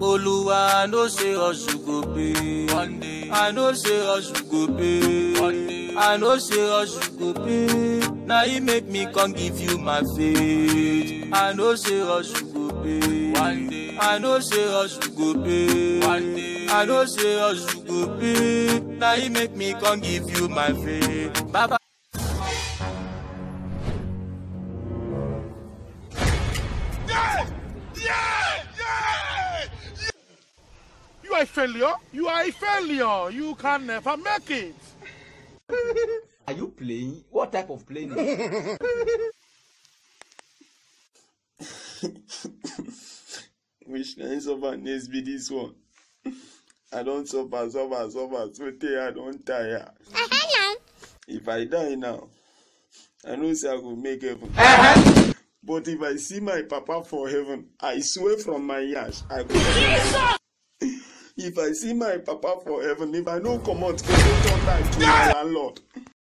Oluwa, I know say us you go pay. One day. I know say us you. One day. I know say us you. Now he make me come give you my faith. I know say us you go pay. One day. I know say us you. One day. I know say us you. Now he make me come give you my faith. Baba. You are a failure. You are a failure. You can never make it. Are you playing? What type of playing? is- Which kind suffer next be this one? I don't suffer, suffer, suffer, so tey I don tire. If I die now, I know say I go make heaven. Uh-huh. But if I see my papa for heaven, I swear from my yash, I go. If I see my papa for heaven, if I no comot, go go turn back to my landlord.